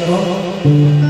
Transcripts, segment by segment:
Thank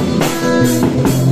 Música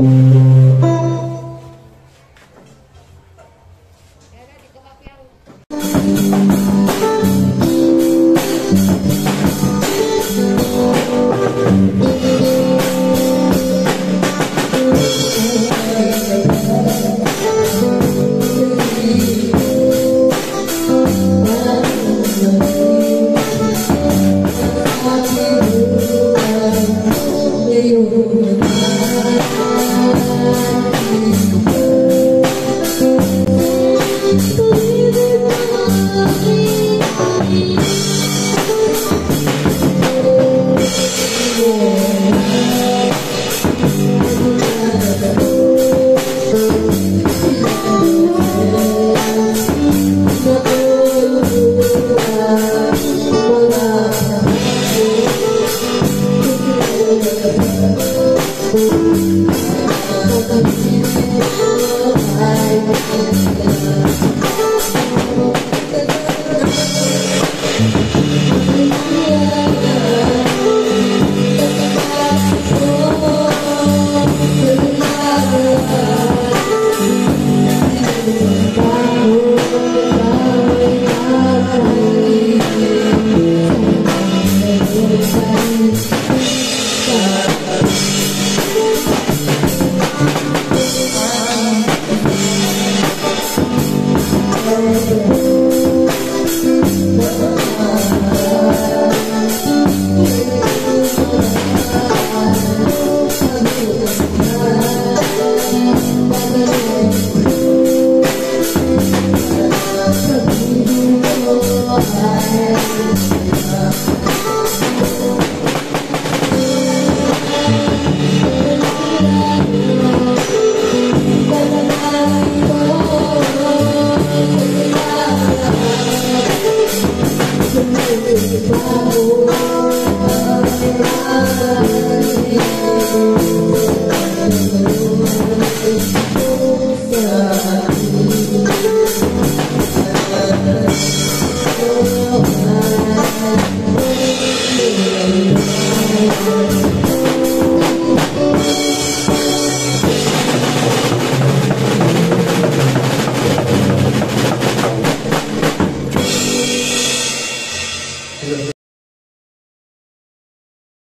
Música